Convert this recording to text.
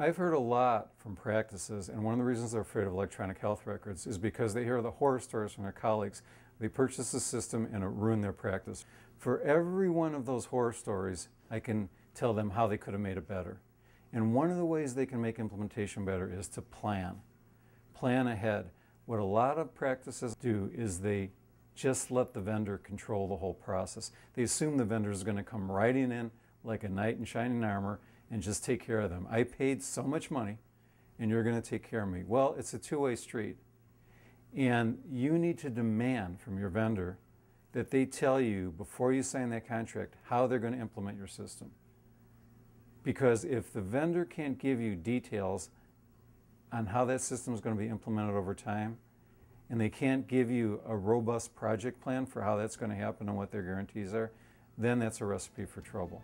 I've heard a lot from practices, and one of the reasons they're afraid of electronic health records is because they hear the horror stories from their colleagues. They purchase the system and it ruined their practice. For every one of those horror stories, I can tell them how they could have made it better. And one of the ways they can make implementation better is to plan. Plan ahead. What a lot of practices do is they just let the vendor control the whole process. They assume the vendor is going to come riding in like a knight in shining armor and just take care of them. I paid so much money and you're going to take care of me. Well, it's a two way street. And you need to demand from your vendor that they tell you before you sign that contract how they're going to implement your system. Because if the vendor can't give you details on how that system is going to be implemented over time, and they can't give you a robust project plan for how that's going to happen and what their guarantees are, then that's a recipe for trouble.